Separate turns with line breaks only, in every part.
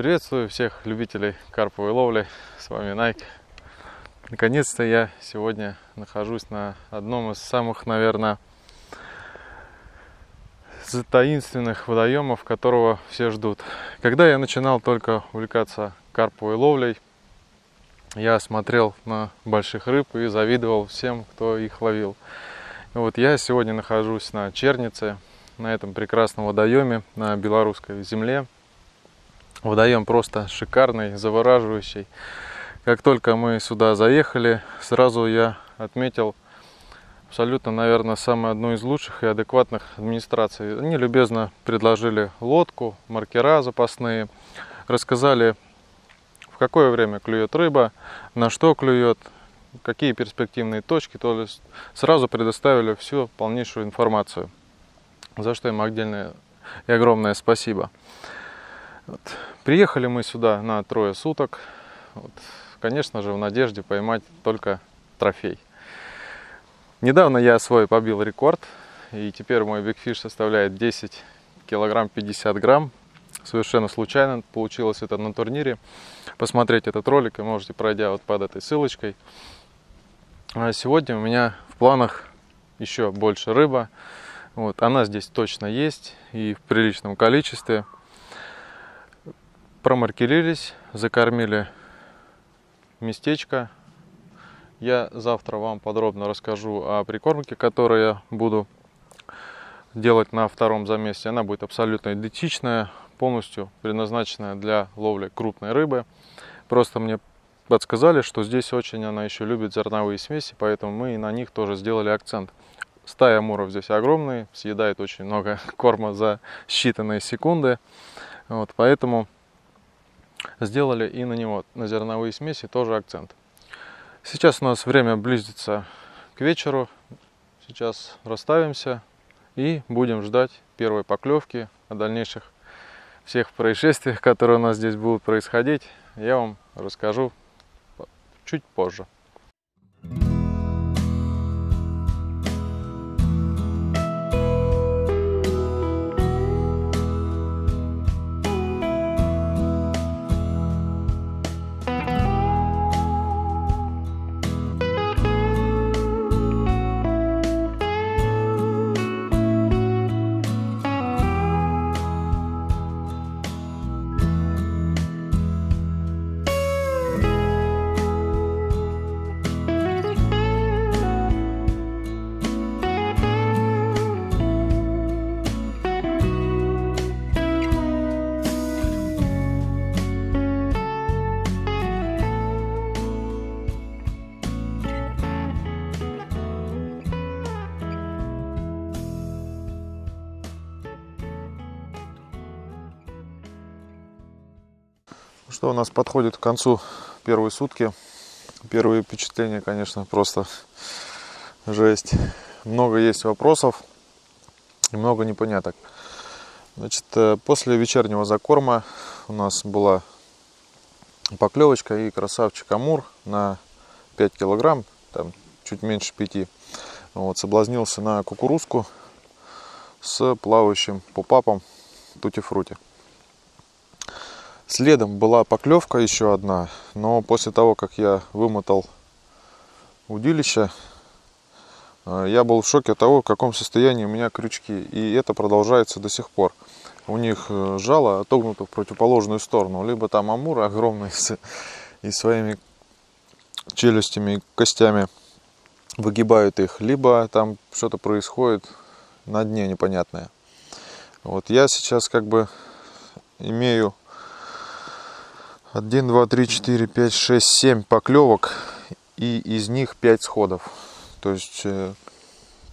Приветствую всех любителей карповой ловли. С вами Найк. Наконец-то я сегодня нахожусь на одном из самых, наверное, таинственных водоемов, которого все ждут. Когда я начинал только увлекаться карповой ловлей, я смотрел на больших рыб и завидовал всем, кто их ловил. И вот я сегодня нахожусь на Чернице, на этом прекрасном водоеме, на белорусской земле. Водоем просто шикарный, завораживающий. Как только мы сюда заехали, сразу я отметил абсолютно, наверное, самую одну из лучших и адекватных администраций. Они любезно предложили лодку, маркера запасные, рассказали, в какое время клюет рыба, на что клюет, какие перспективные точки, то есть сразу предоставили всю полнейшую информацию, за что им отдельное и огромное спасибо. Вот. Приехали мы сюда на трое суток, вот. конечно же, в надежде поймать только трофей. Недавно я свой побил рекорд, и теперь мой бигфиш составляет 10 килограмм 50 грамм. Совершенно случайно получилось это на турнире. Посмотреть этот ролик вы можете, пройдя вот под этой ссылочкой. А сегодня у меня в планах еще больше рыба. Вот, она здесь точно есть и в приличном количестве. Промаркерились, закормили местечко я завтра вам подробно расскажу о прикормке, которую я буду делать на втором замесе. Она будет абсолютно идентичная, полностью предназначенная для ловли крупной рыбы. Просто мне подсказали, что здесь очень она еще любит зерновые смеси, поэтому мы и на них тоже сделали акцент. Стая амуров здесь огромные, съедает очень много корма за считанные секунды. Вот, поэтому сделали и на него, на зерновые смеси, тоже акцент. Сейчас у нас время близится к вечеру. Сейчас расставимся и будем ждать первой поклевки, о дальнейших всех происшествиях, которые у нас здесь будут происходить, я вам расскажу чуть позже. Что у нас подходит к концу первые сутки. Первые впечатления, конечно, просто жесть. Много есть вопросов и много непоняток. Значит, э, после вечернего закорма у нас была поклевочка и красавчик Амур на 5 килограмм, там чуть меньше 5. Вот, соблазнился на кукурузку с плавающим попапом тути-фрути. Следом была поклевка еще одна, но после того, как я вымотал удилище, э, я был в шоке от того, в каком состоянии у меня крючки. И это продолжается до сих пор. У них э, жало отогнуто в противоположную сторону. Либо там амур огромный с, и своими челюстями и костями выгибают их, либо там что-то происходит на дне непонятное. Вот я сейчас как бы имею 1, 2, 3, 4, 5, 6, 7 поклевок и из них 5 сходов. То есть э,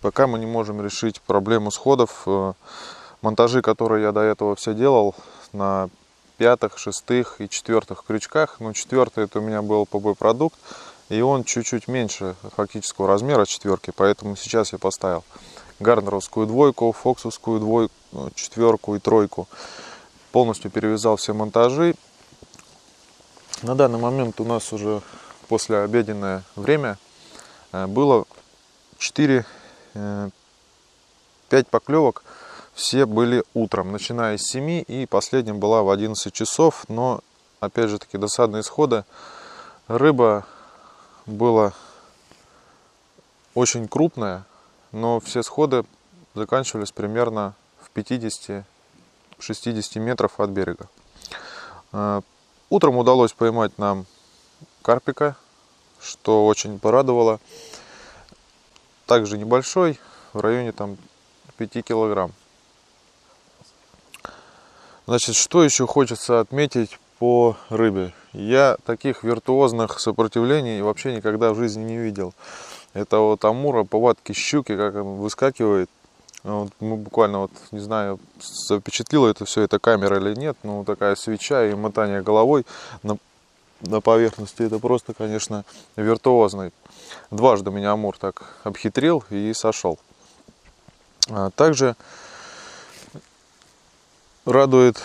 пока мы не можем решить проблему сходов, э, монтажи, которые я до этого все делал на пятых, шестых и четвертых крючках, ну четвертый это у меня был ПБ продукт, и он чуть-чуть меньше фактического размера четверки, поэтому сейчас я поставил гарнеровскую двойку, фоксовскую двойку, четверку и тройку. Полностью перевязал все монтажи на данный момент у нас уже после обеденное время э, было 4 5 э, поклевок все были утром, начиная с 7 и последним была в 11 часов, но опять же таки досадные исходы. Рыба была очень крупная, но все сходы заканчивались примерно в 50-60 метров от берега. Утром удалось поймать нам карпика, что очень порадовало. Также небольшой, в районе там 5 килограмм. Значит, что еще хочется отметить по рыбе? Я таких виртуозных сопротивлений вообще никогда в жизни не видел. Это вот амура, повадки щуки, как он выскакивает. Вот мы буквально, вот, не знаю, запечатлило это все, это камера или нет, но такая свеча и мотание головой на, на поверхности, это просто, конечно, виртуозный. Дважды меня амур так обхитрил и сошел. А также радует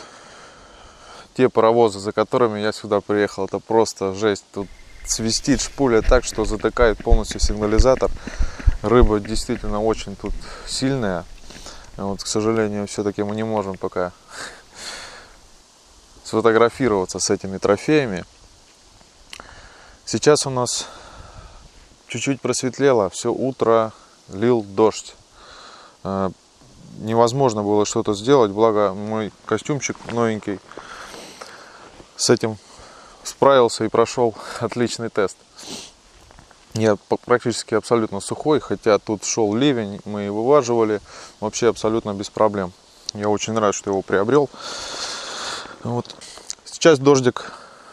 те паровозы, за которыми я сюда приехал. Это просто жесть. Тут свистит шпуля так, что затыкает полностью сигнализатор. Рыба действительно очень тут сильная. Вот, к сожалению, все-таки мы не можем пока сфотографироваться с этими трофеями. Сейчас у нас чуть-чуть просветлело. Все утро лил дождь. Э, невозможно было что-то сделать, благо мой костюмчик новенький с этим справился и прошел отличный тест. Я практически абсолютно сухой, хотя тут шел ливень, мы его вываживали вообще абсолютно без проблем. Я очень рад, что его приобрел. Вот. Сейчас дождик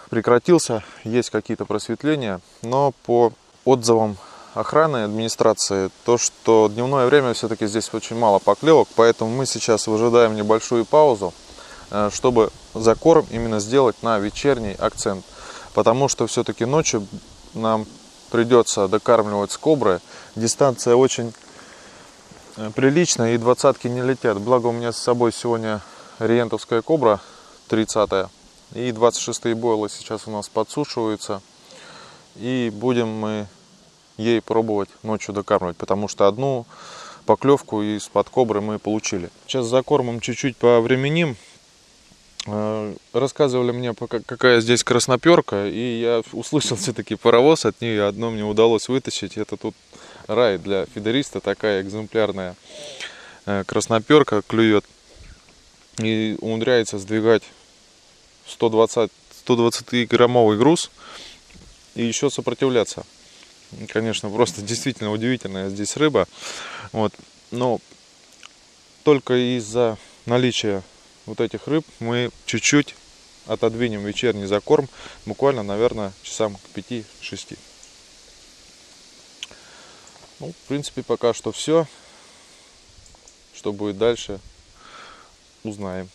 прекратился, есть какие-то просветления, но по отзывам охраны администрации то, что дневное время все-таки здесь очень мало поклевок, поэтому мы сейчас выжидаем небольшую паузу, э, чтобы закорм именно сделать на вечерний акцент. Потому что все-таки ночью нам придется докармливать с кобры. Дистанция очень э, приличная и двадцатки не летят. Благо у меня с собой сегодня риентовская кобра 30 и 26 бойлы сейчас у нас подсушиваются. И будем мы ей пробовать ночью докармливать, потому что одну поклевку из-под кобры мы получили. Сейчас за кормом чуть-чуть повременим. Э, рассказывали мне, какая здесь красноперка, и я услышал все-таки паровоз от нее. Одно мне удалось вытащить. Это тут рай для фидериста, такая экземплярная э, красноперка клюет и умудряется сдвигать 120, 120 граммовый груз и еще сопротивляться конечно, просто действительно удивительная здесь рыба. Вот. Но только из-за наличия вот этих рыб мы чуть-чуть отодвинем вечерний закорм, буквально, наверное, часам к 5-6. Ну, в принципе, пока что все. Что будет дальше, узнаем.